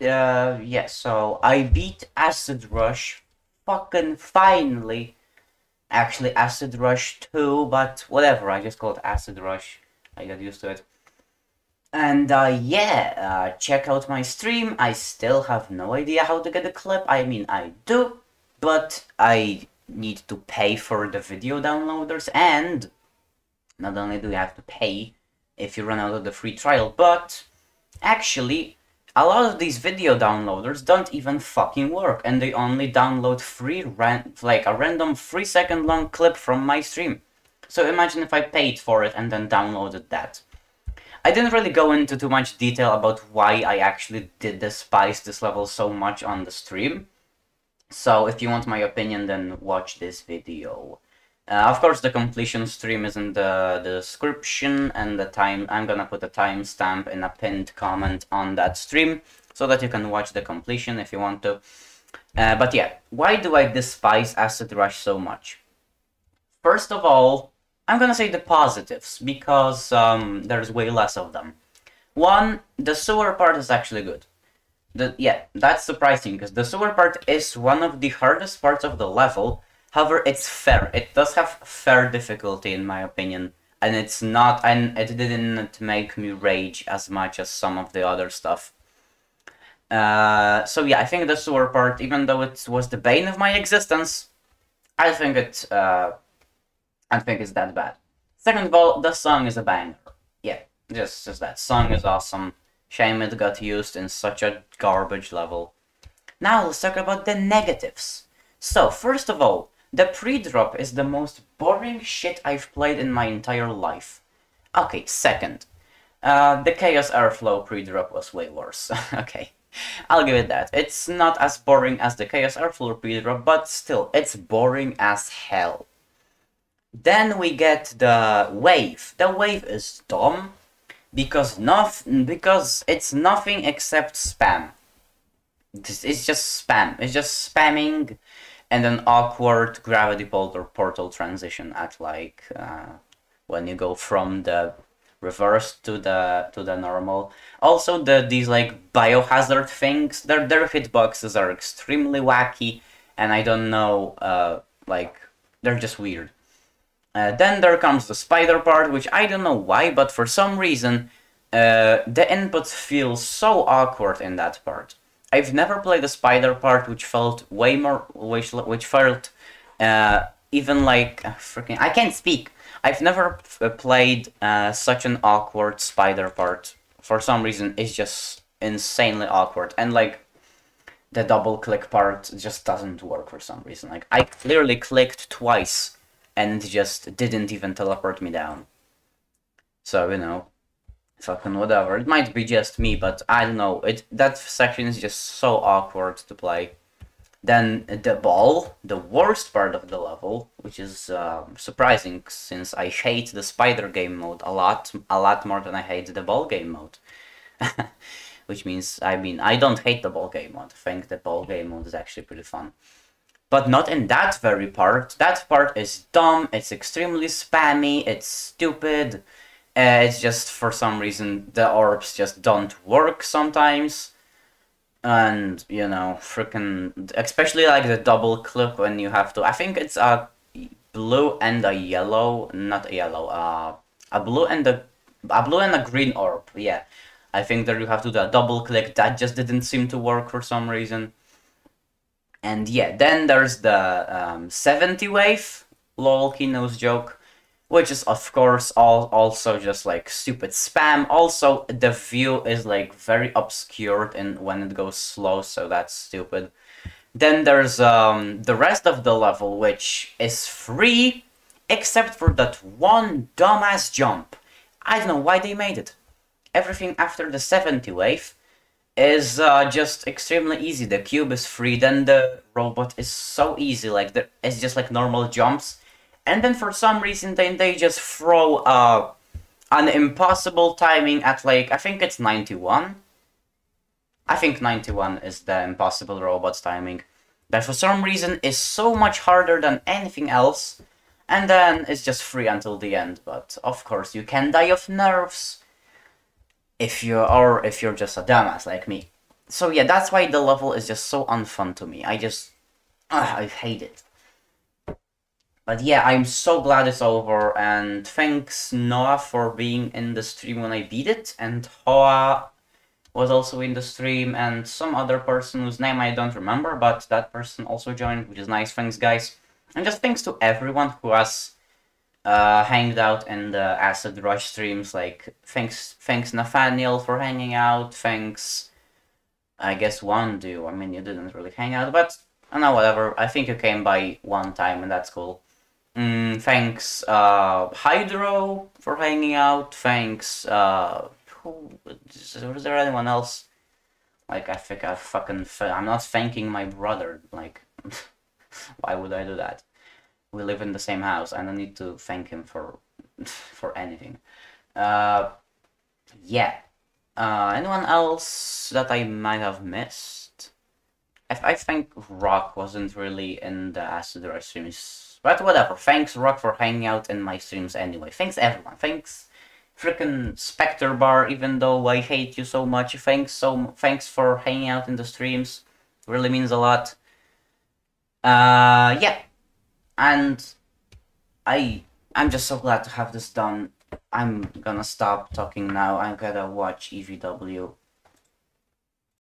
Uh, yeah, so I beat Acid Rush fucking finally. Actually, Acid Rush 2, but whatever, I just call it Acid Rush. I got used to it. And uh, yeah, uh, check out my stream. I still have no idea how to get a clip. I mean, I do, but I need to pay for the video downloaders, and not only do you have to pay if you run out of the free trial, but actually, a lot of these video downloaders don't even fucking work, and they only download free, ran like a random 3 second long clip from my stream. So imagine if I paid for it and then downloaded that. I didn't really go into too much detail about why I actually did despise this level so much on the stream. So if you want my opinion, then watch this video. Uh, of course, the completion stream is in the, the description, and the time I'm gonna put a timestamp in a pinned comment on that stream, so that you can watch the completion if you want to. Uh, but yeah, why do I despise Acid Rush so much? First of all, I'm gonna say the positives, because um, there's way less of them. One, the sewer part is actually good. The, yeah, that's surprising, because the sewer part is one of the hardest parts of the level. However, it's fair. It does have fair difficulty, in my opinion. And it's not, and it didn't make me rage as much as some of the other stuff. Uh, so yeah, I think the sewer part, even though it was the bane of my existence, I think it, uh, I think it's that bad. Second of all, the song is a banger. Yeah, just, just that. Song is awesome. Shame it got used in such a garbage level. Now let's talk about the negatives. So, first of all, the pre-drop is the most boring shit I've played in my entire life. Okay, second. Uh, the Chaos Airflow pre-drop was way worse. okay, I'll give it that. It's not as boring as the Chaos Airflow pre-drop, but still, it's boring as hell. Then we get the wave. The wave is dumb because not because it's nothing except spam. It's just spam. It's just spamming and an awkward gravity portal portal transition at like uh, when you go from the reverse to the to the normal. Also the these like biohazard things, their their hitboxes are extremely wacky and I don't know uh like they're just weird. Uh, then there comes the spider part, which I don't know why, but for some reason, uh, the inputs feel so awkward in that part. I've never played the spider part, which felt way more, which which felt uh, even like uh, freaking. I can't speak. I've never played uh, such an awkward spider part. For some reason, it's just insanely awkward, and like the double click part just doesn't work for some reason. Like I clearly clicked twice and it just didn't even teleport me down. So, you know, fucking whatever. It might be just me, but I don't know. It That section is just so awkward to play. Then the ball, the worst part of the level, which is uh, surprising since I hate the spider game mode a lot, a lot more than I hate the ball game mode. which means, I mean, I don't hate the ball game mode. I think the ball game mode is actually pretty fun but not in that very part. That part is dumb, it's extremely spammy, it's stupid, uh, it's just for some reason the orbs just don't work sometimes. And, you know, freaking, especially like the double click when you have to, I think it's a blue and a yellow, not a yellow, uh, a blue and a, a blue and a green orb, yeah. I think that you have to do a double click, that just didn't seem to work for some reason. And yeah, then there's the um, 70 wave, lol, Kino's joke, which is of course all also just like stupid spam. Also, the view is like very obscured and when it goes slow, so that's stupid. Then there's um, the rest of the level, which is free, except for that one dumbass jump. I don't know why they made it. Everything after the 70 wave is uh, just extremely easy. The cube is free, then the robot is so easy, like it's just like normal jumps. And then for some reason then they just throw uh, an impossible timing at like, I think it's 91. I think 91 is the impossible robot's timing. That for some reason is so much harder than anything else. And then it's just free until the end, but of course you can die of nerves if you or if you're just a dumbass like me. so yeah, that's why the level is just so unfun to me. I just, ugh, I hate it. But yeah, I'm so glad it's over, and thanks Noah for being in the stream when I beat it, and Hoa was also in the stream, and some other person whose name I don't remember, but that person also joined, which is nice. Thanks, guys. And just thanks to everyone who has uh, hanged out in the Acid Rush streams. Like, thanks, thanks Nathaniel for hanging out. Thanks, I guess Wandu. I mean, you didn't really hang out, but I know whatever. I think you came by one time, and that's cool. Mm, thanks, uh, Hydro for hanging out. Thanks, uh, who was there anyone else? Like, I think I fucking, I'm not thanking my brother. Like, why would I do that? We live in the same house. I don't need to thank him for, for anything. Uh, yeah. Uh, anyone else that I might have missed? I, think Rock wasn't really in the Acid Rush streams but whatever. Thanks, Rock, for hanging out in my streams anyway. Thanks, everyone. Thanks, freaking Spectre Bar, even though I hate you so much. Thanks so thanks for hanging out in the streams. Really means a lot. Uh, yeah. And I I'm just so glad to have this done. I'm gonna stop talking now. I'm gonna watch EVW